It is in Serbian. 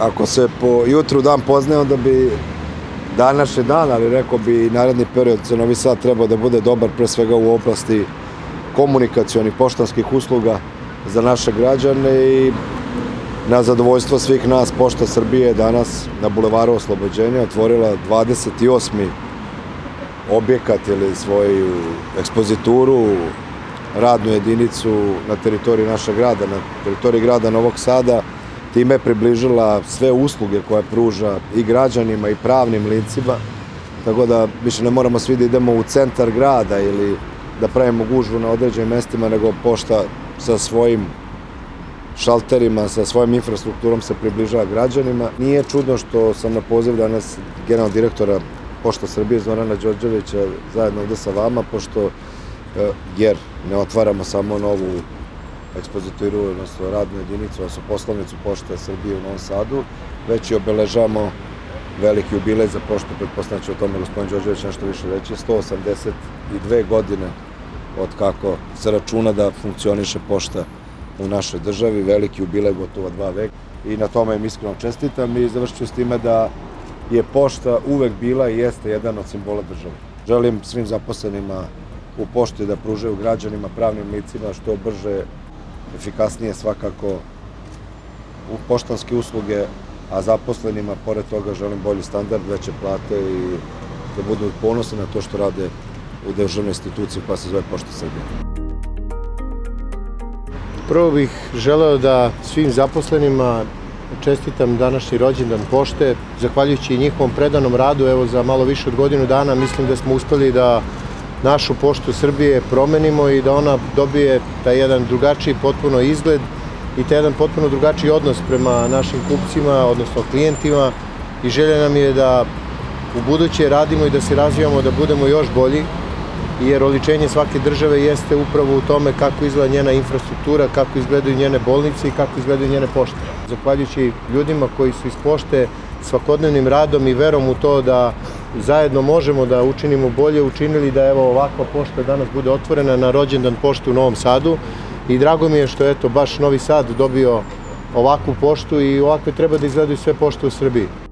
ako se po jutru dan poznaje, onda bi današnji dan, ali rekao bi naredni period za Novi Sad trebao da bude dobar pre svega u oblasti komunikacijonih poštanskih usluga za naše građane i na zadovoljstvo svih nas Pošta Srbije danas na Bulevaru Oslobođenja otvorila 28. objekat ili svoju ekspozituru, radnu jedinicu na teritoriji našeg grada, na teritoriji grada Novog Sada, time približila sve usluge koje pruža i građanima i pravnim licima, tako da više ne moramo svi da idemo u centar grada ili da pravimo gužvu na određenim mestima, nego pošta sa svojim šalterima, sa svojom infrastrukturom se približava građanima. Nije čudno što sam na poziv danas generalnog direktora Pošta Srbije Zorana Đorđevića zajedno ovde sa vama, pošto e, jer ne otvaramo samo novu ekspozitoru, odnosno radnu jedinicu, odnosno poslovnicu Pošte Srbije u Novom Sadu, već i obeležavamo veliki jubilej za poštu, pretpostavljam će o tome gospodin Đorđević nešto više reći, 182 godine od kako se računa da funkcioniše pošta u našoj državi, veliki jubilej gotovo dva veka. I na tome im iskreno čestitam i završću s time da je pošta uvek bila i jeste jedan od simbola države. Želim svim zaposlenima u pošti da pružaju građanima, pravnim licima što brže, efikasnije svakako u poštanske usluge, a zaposlenima pored toga želim bolji standard, veće plate i da budu ponosni na to što rade u državnoj instituciji koja se zove Pošta Srbije. Prvo bih želeo da svim zaposlenima čestitam današnji rođendan pošte. Zahvaljujući njihovom predanom radu, evo za malo više od godinu dana, mislim da smo uspeli da našu poštu Srbije promenimo i da ona dobije taj jedan drugačiji potpuno izgled i taj jedan potpuno drugačiji odnos prema našim kupcima, odnosno klijentima i želja nam je da u buduće radimo i da se razvijamo, da budemo još bolji, jer oličenje svake države jeste upravo u tome kako izgleda njena infrastruktura, kako izgledaju njene bolnice i kako izgledaju njene pošte. Zahvaljujući ljudima koji su iz pošte svakodnevnim radom i verom u to da zajedno možemo da učinimo bolje, učinili da evo ovakva pošta danas bude otvorena na rođendan pošte u Novom Sadu i drago mi je što eto baš Novi Sad dobio ovakvu poštu i ovakve treba da izgledaju sve pošte u Srbiji.